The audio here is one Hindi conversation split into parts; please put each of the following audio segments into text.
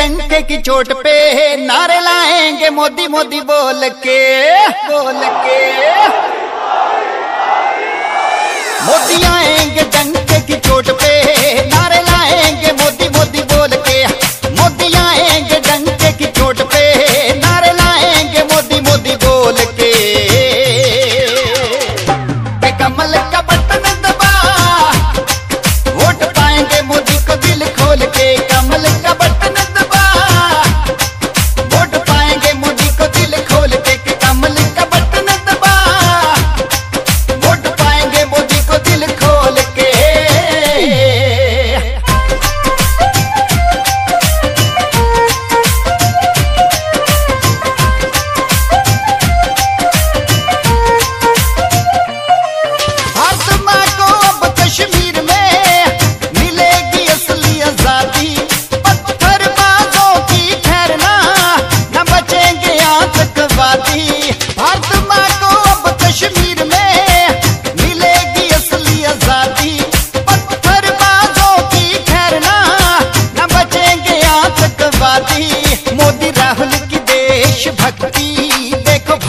डंके की चोट पे नारे लाएँगे मोदी मोदी बोल के बोल के।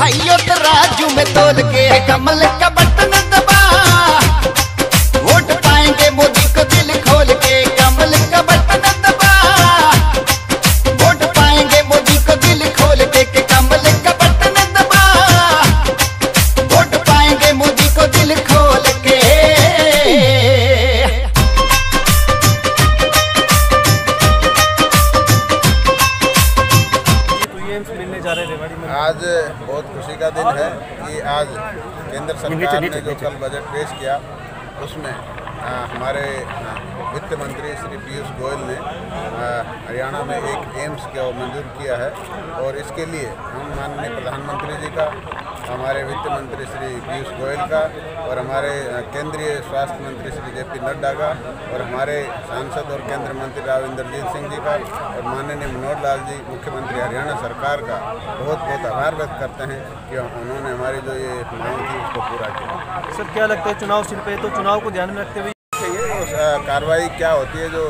भाइयों तराजू में तोल के कमल का बटन दबा। वोट पाएँगे मोदी आज बहुत खुशी का दिन है कि आज केंद्र सरकार ने जो कल बजट पेश किया उसमें आ, हमारे वित्त मंत्री श्री पीयूष गोयल ने हरियाणा में एक एम्स को मंजूर किया है और इसके लिए हम माननीय प्रधानमंत्री जी का हमारे वित्त मंत्री श्री पीयूष गोयल का और हमारे केंद्रीय स्वास्थ्य मंत्री श्री जे पी नड्डा का और हमारे सांसद और केंद्र मंत्री राव इंद्रजीत सिंह जी का और माननीय मनोहर लाल जी मुख्यमंत्री हरियाणा सरकार का बहुत बहुत आभार व्यक्त करते हैं कि उन्होंने हमारी जो ये मांग थी उसको पूरा किया। सर क्या लगता है चुनाव सिर पे? है, तो चुनाव को ध्यान में रखते हुए कार्रवाई क्या होती है जो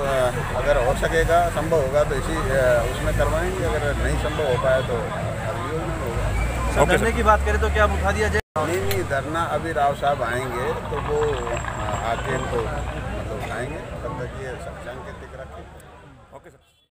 अगर हो सकेगा संभव होगा तो इसी उसमें करवाएँगे अगर नहीं संभव हो पाया तो सर धरने की बात करें तो क्या उठा दिया जाए? नहीं नहीं धरना अभी राव साहब आएँगे तो वो आके इनको मतलब उठाएँगे तब तक ये सांकेतिक रखें ओके सर